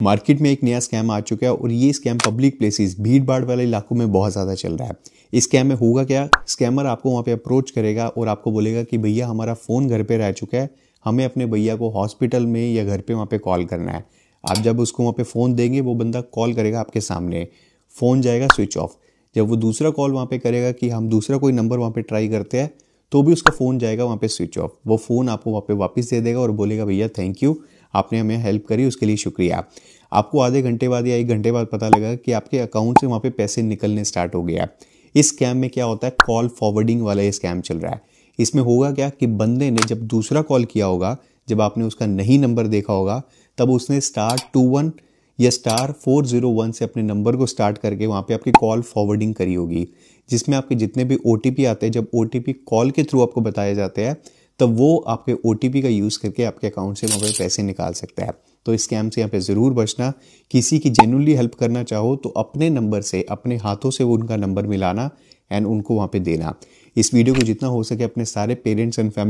Market में एक नया स्कैम आ चुका है और ये स्कैम पब्लिक प्लेसेस भीड़ भाड़ वाले इलाकों में बहुत ज़्यादा चल रहा है। इस स्कैम में होगा क्या? स्कैमर आपको वहाँ पे अप्रोच करेगा और आपको बोलेगा कि भैया, हमारा फ़ोन घर पे रह चुका है, हमें अपने भैया को हॉस्पिटल में या घर पे वहाँ पे कॉल करना है। आप जब उसको वहाँ पे फ़ोन देंगे, वो बंदा कॉल करेगा आपके सामने। फ़ोन जाएगा स्विच ऑफ़ जब वो दूसरा कॉल वहाँ पे करेगा कि हम दूसरा कोई नंबर वहाँ पे ट्राई करते हैं तो भी उसका फ़ोन जाएगा, वहाँ पे स्विच ऑफ़ वो फ़ोन आपको वहाँ पे वापस दे देगा और बोलेगा, भैया थैंक यू आपने हमें हेल्प करी, उसके लिए शुक्रिया। आपको आधे घंटे बाद या एक घंटे बाद पता लगा कि आपके अकाउंट से वहाँ पे पैसे निकलने स्टार्ट हो गया इस स्कैम में क्या होता है? कॉल फॉरवर्डिंग वाला ये स्कैम चल रहा है। इसमें होगा क्या कि बंदे ने जब दूसरा कॉल किया होगा, जब आपने उसका नहीं नंबर देखा होगा, तब उसने स्टार टू वन या स्टार फोर ज़ीरो वन से अपने नंबर को स्टार्ट करके वहाँ पे आपकी कॉल फॉरवर्डिंग करी होगी, जिसमें आपके जितने भी ओटीपी आते हैं, जब ओटीपी कॉल के थ्रू आपको बताए जाते हैं तब वो आपके ओटीपी का यूज़ करके आपके अकाउंट से वहाँ पर पैसे निकाल सकता है। तो इस स्कैम से यहाँ पे ज़रूर बचना। किसी की जेनुअनली हेल्प करना चाहो तो अपने नंबर से, अपने हाथों से वो उनका नंबर मिलाना एंड उनको वहाँ पे देना। इस वीडियो को जितना हो सके अपने सारे पेरेंट्स एंड फैमिली